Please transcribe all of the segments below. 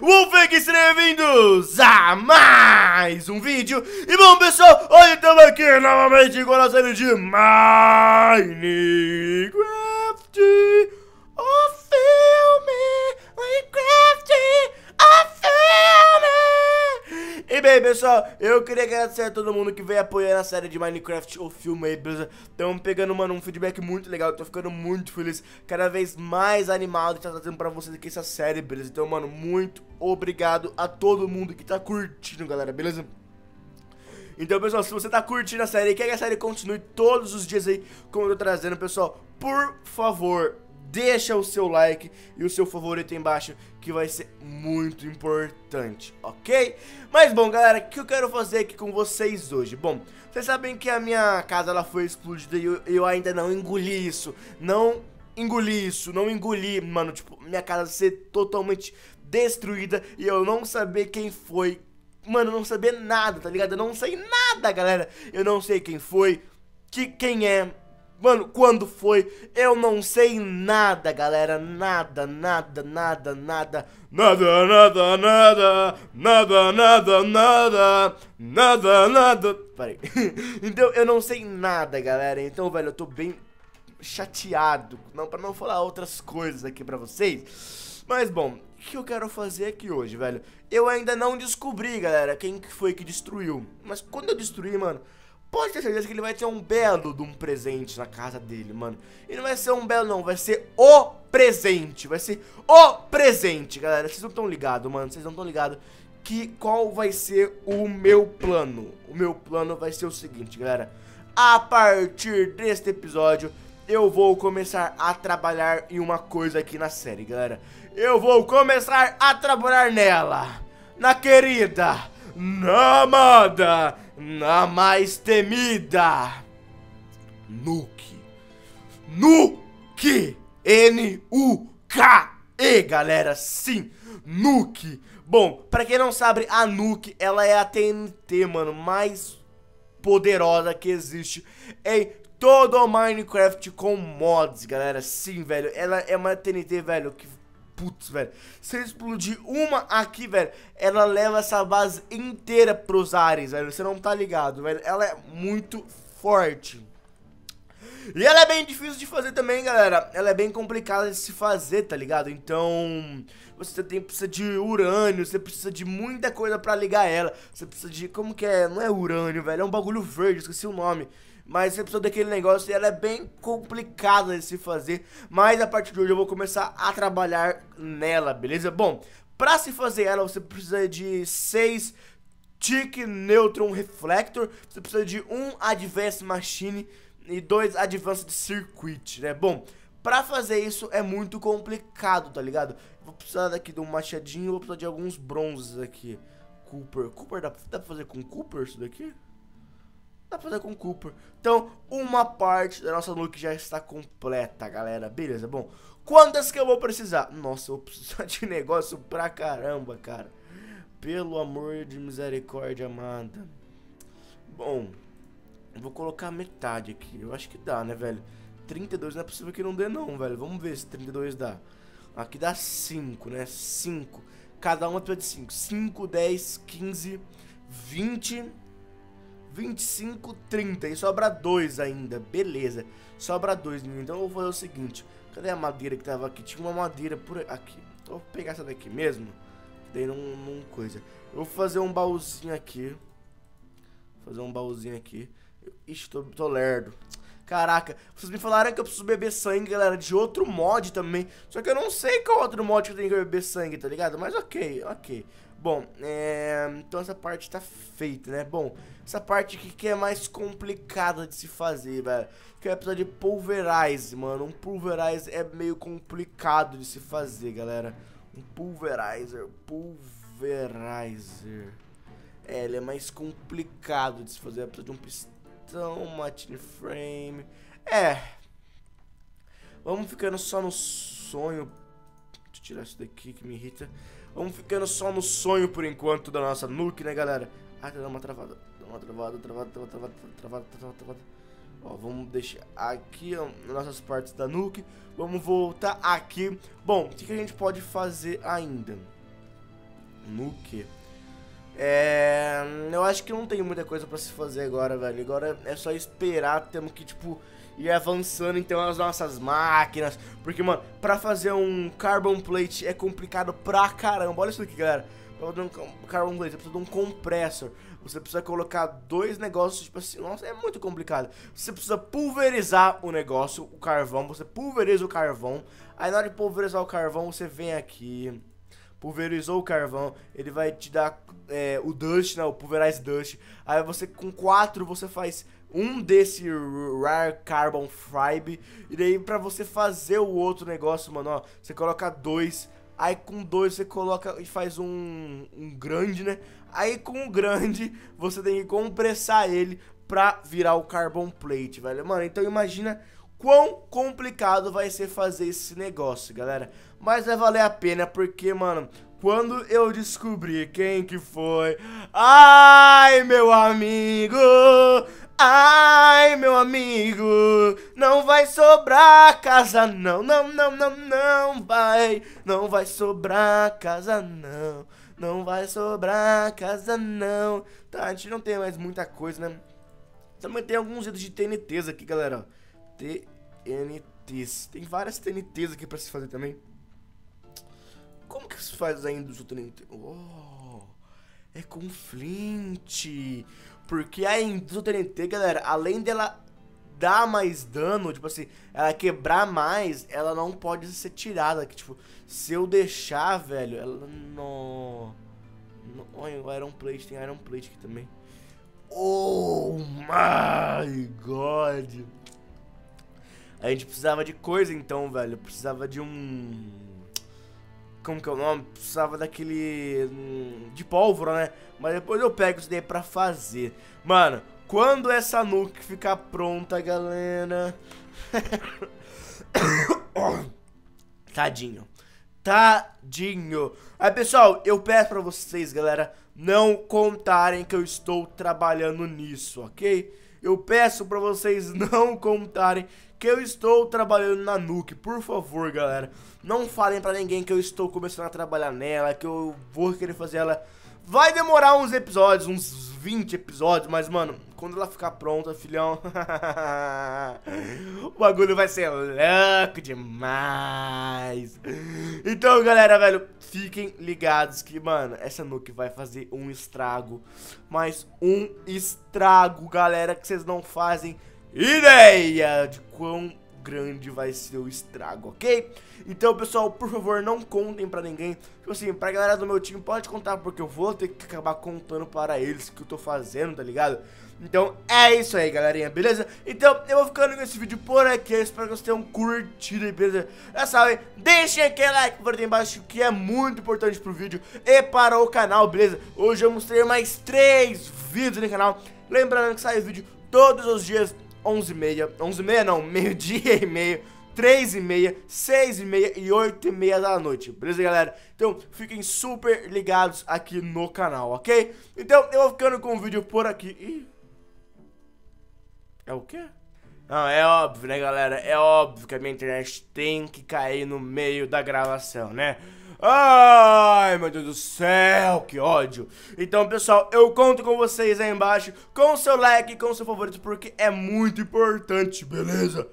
Wolfgang, sejam bem-vindos a mais um vídeo. E bom pessoal, hoje estamos aqui novamente com a série de Minecraft O filme, E bem pessoal, eu queria agradecer a todo mundo que veio apoiar a série de Minecraft, o filme aí, beleza? Estamos pegando, mano, um feedback muito legal, tô ficando muito feliz Cada vez mais animado de estar trazendo pra vocês aqui essa série, beleza? Então, mano, muito obrigado a todo mundo que tá curtindo, galera, beleza? Então, pessoal, se você tá curtindo a série e quer que a série continue todos os dias aí, como eu tô trazendo, pessoal, por favor, deixa o seu like e o seu favorito embaixo, que vai ser muito importante, ok? Mas, bom, galera, o que eu quero fazer aqui com vocês hoje? Bom, vocês sabem que a minha casa, ela foi explodida e eu, eu ainda não engoli isso, não engoli isso, não engoli, mano, tipo, minha casa ser totalmente destruída e eu não saber quem foi Mano, eu não saber nada, tá ligado? Eu não sei nada, galera. Eu não sei quem foi, que, quem é, mano, quando foi. Eu não sei nada, galera. Nada, nada, nada, nada. Nada, nada, nada. Nada, nada, nada. Nada, nada. Peraí. então, eu não sei nada, galera. Então, velho, eu tô bem chateado. Não, pra não falar outras coisas aqui pra vocês. Mas, bom, o que eu quero fazer aqui hoje, velho? Eu ainda não descobri, galera, quem que foi que destruiu. Mas quando eu destruir, mano, pode ter certeza que ele vai ter um belo de um presente na casa dele, mano. E não vai ser um belo, não, vai ser o presente. Vai ser o presente, galera. Vocês não estão ligados, mano. Vocês não estão ligados que qual vai ser o meu plano. O meu plano vai ser o seguinte, galera. A partir deste episódio, eu vou começar a trabalhar em uma coisa aqui na série, galera. Eu vou começar a trabalhar nela, na querida, na amada, na mais temida, Nuke. Nuke! N-U-K-E, galera, sim, Nuke. Bom, pra quem não sabe, a Nuke, ela é a TNT, mano, mais poderosa que existe em todo o Minecraft com mods, galera. Sim, velho. Ela é uma TNT, velho, que... Putz, velho. Se explodir uma aqui, velho, ela leva essa base inteira pros ares, velho. Você não tá ligado, velho. Ela é muito forte. E ela é bem difícil de fazer também, galera. Ela é bem complicada de se fazer, tá ligado? Então, você tem, precisa de urânio, você precisa de muita coisa pra ligar ela. Você precisa de, como que é? Não é urânio, velho, é um bagulho verde, esqueci o nome. Mas você precisa daquele negócio e ela é bem complicada de se fazer. Mas a partir de hoje eu vou começar a trabalhar nela, beleza? Bom, pra se fazer ela você precisa de 6 Tick Neutron Reflector. Você precisa de um Advanced Machine e dois Advanced Circuit, né? Bom, pra fazer isso é muito complicado, tá ligado? Vou precisar daqui de um machadinho, vou precisar de alguns bronzes aqui. Cooper. Cooper, dá, dá pra fazer com Cooper isso daqui? Dá pra fazer com Cooper. Então, uma parte da nossa look já está completa, galera. Beleza, bom. Quantas que eu vou precisar? Nossa, eu vou precisar de negócio pra caramba, cara. Pelo amor de misericórdia amada. Bom, vou colocar metade aqui. Eu acho que dá, né, velho? 32 não é possível que não dê não, velho. Vamos ver se 32 dá. Aqui dá 5, né? 5. Cada uma precisa de 5. 5, 10, 15, 20... 25, 30 e sobra 2 ainda, beleza. Sobra 2, então eu vou fazer o seguinte. Cadê a madeira que tava aqui? Tinha uma madeira por aqui. Então vou pegar essa daqui mesmo. Daí não, não coisa. Eu vou fazer um baúzinho aqui. Fazer um baúzinho aqui. Ixi, tô, tô lerdo. Caraca, vocês me falaram que eu preciso beber sangue, galera, de outro mod também. Só que eu não sei qual outro mod que eu tenho que beber sangue, tá ligado? Mas ok, ok. Bom, é... então essa parte tá feita, né? Bom, essa parte aqui que é mais complicada de se fazer, velho. Que é precisar de pulverize, mano. Um pulverize é meio complicado de se fazer, galera. Um pulverizer, pulverizer. É, ele é mais complicado de se fazer. Precisa de um pistão, matine frame. É. Vamos ficando só no sonho. Deixa eu tirar isso daqui que me irrita. Vamos ficando só no sonho por enquanto da nossa nuke, né, galera? Ah, tá dando uma travada. Dá uma travada, travada, travada, travada, travada, travada, travada. Ó, vamos deixar aqui ó, nossas partes da nuke. Vamos voltar aqui. Bom, o que, que a gente pode fazer ainda? nuke. É, eu acho que não tem muita coisa pra se fazer agora, velho. Agora é só esperar, temos que, tipo, ir avançando então as nossas máquinas. Porque, mano, pra fazer um carbon plate é complicado pra caramba. Olha isso aqui, galera. Pra fazer um carbon plate, você precisa de um compressor. Você precisa colocar dois negócios, tipo assim, nossa, é muito complicado. Você precisa pulverizar o negócio, o carvão, você pulveriza o carvão. Aí na hora de pulverizar o carvão, você vem aqui pulverizou o carvão, ele vai te dar é, o dust, né, o pulverize dust. Aí você com quatro você faz um desse rare carbon fiber e daí para você fazer o outro negócio, mano, ó, você coloca dois. Aí com dois você coloca e faz um, um grande, né? Aí com o grande você tem que compressar ele pra virar o carbon plate, velho. Mano, então imagina quão complicado vai ser fazer esse negócio, galera. Mas vai valer a pena porque, mano, quando eu descobri quem que foi, ai, meu amigo, ai, meu amigo, não vai sobrar casa não, não, não, não, não vai, não vai sobrar casa não, não vai sobrar casa não. Tá, a gente não tem mais muita coisa, né? Também tem alguns itens de TNTs aqui, galera, TNTs. Tem várias TNTs aqui pra se fazer também. Como que se faz a indústria TNT? Oh, é com flint. Porque a indústria TNT, galera, além dela dar mais dano, tipo assim, ela quebrar mais, ela não pode ser tirada. Que, tipo, se eu deixar, velho, ela não... Olha, o Iron Plate, tem Iron Plate aqui também. Oh my god! A gente precisava de coisa então, velho. Precisava de um. Como que é o nome? Precisava daquele. Hum, de pólvora, né? Mas depois eu pego isso daí pra fazer. Mano, quando essa nuke ficar pronta, galera. Tadinho. Tadinho. Aí, pessoal, eu peço pra vocês, galera, não contarem que eu estou trabalhando nisso, ok? Eu peço pra vocês não contarem que eu estou trabalhando na Nuke. Por favor, galera, não falem pra ninguém que eu estou começando a trabalhar nela, que eu vou querer fazer ela... Vai demorar uns episódios, uns 20 episódios, mas, mano, quando ela ficar pronta, filhão, o bagulho vai ser louco demais. Então, galera, velho, fiquem ligados que, mano, essa nuke vai fazer um estrago, mas um estrago, galera, que vocês não fazem ideia de quão grande vai ser o estrago, ok? Então, pessoal, por favor, não contem pra ninguém. Tipo assim, pra galera do meu time, pode contar, porque eu vou ter que acabar contando para eles que eu tô fazendo, tá ligado? Então, é isso aí, galerinha, beleza? Então, eu vou ficando com esse vídeo por aqui. Espero que vocês tenham curtido beleza? Já sabem, deixem aquele like por aqui embaixo, que é muito importante pro vídeo e para o canal, beleza? Hoje eu mostrei mais três vídeos no canal. Lembrando que sai vídeo todos os dias 11 e meia, 11 e meia não, meio-dia e meio, 3 e meia, 6 e meia e 8 e meia da noite, beleza galera? Então fiquem super ligados aqui no canal, ok? Então eu vou ficando com o vídeo por aqui Ih. É o quê? Não, é óbvio, né galera? É óbvio que a minha internet tem que cair no meio da gravação, né? Ai, meu Deus do céu, que ódio. Então, pessoal, eu conto com vocês aí embaixo, com o seu like, com o seu favorito, porque é muito importante, beleza?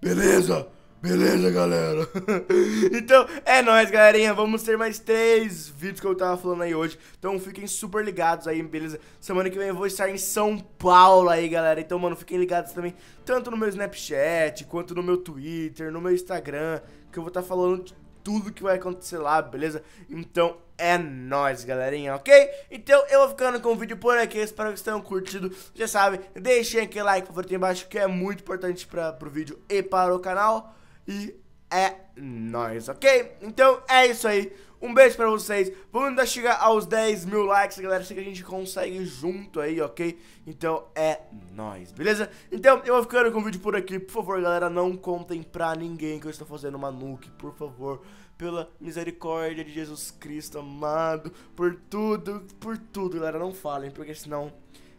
Beleza? Beleza, galera? então, é nóis, galerinha. Vamos ter mais três vídeos que eu tava falando aí hoje. Então, fiquem super ligados aí, beleza? Semana que vem eu vou estar em São Paulo aí, galera. Então, mano, fiquem ligados também, tanto no meu Snapchat, quanto no meu Twitter, no meu Instagram, que eu vou estar falando tudo que vai acontecer lá, beleza? Então é nóis, galerinha, ok? Então eu vou ficando com o vídeo por aqui, espero que vocês tenham curtido. Já sabe, deixem aquele like favorito embaixo, que é muito importante para pro vídeo e para o canal. E é nóis, ok? Então é isso aí. Um beijo pra vocês. Vamos ainda chegar aos 10 mil likes, galera. Sei que a gente consegue junto aí, ok? Então é nóis, beleza? Então eu vou ficando com o vídeo por aqui. Por favor, galera, não contem pra ninguém que eu estou fazendo uma nuke, por favor. Pela misericórdia de Jesus Cristo, amado. Por tudo, por tudo, galera. Não falem, porque senão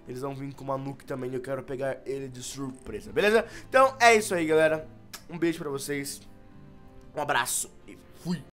eles vão vir com uma nuke também. Eu quero pegar ele de surpresa, beleza? Então é isso aí, galera. Um beijo pra vocês. Um abraço e fui.